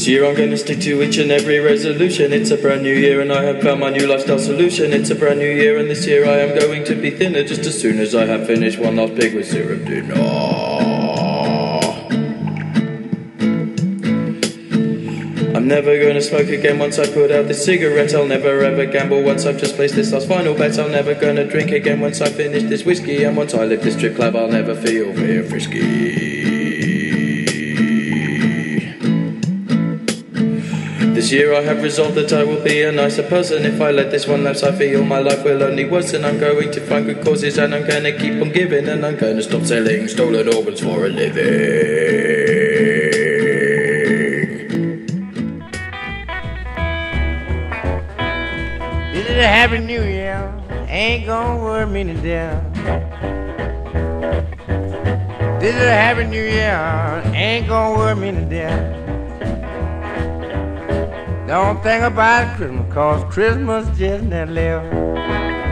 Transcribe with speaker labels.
Speaker 1: This year I'm gonna stick to each and every resolution. It's a brand new year and I have found my new lifestyle solution. It's a brand new year and this year I am going to be thinner just as soon as I have finished one last pig with syrup dinner. I'm never gonna smoke again once I put out this cigarette. I'll never ever gamble once I've just placed this last final bet. I'm never gonna drink again once I finish this whiskey. And once I leave this strip club, I'll never feel very frisky. This year I have resolved that I will be a nicer person. If I let this one lapse, I feel my life will only worsen. I'm going to find good causes and I'm gonna keep on giving. And I'm gonna stop selling stolen organs for a living.
Speaker 2: This is a happy new year. Ain't gonna worry me to death. This is a happy new year. Ain't gonna worry me to death. Don't think about Christmas, cause Christmas just not left.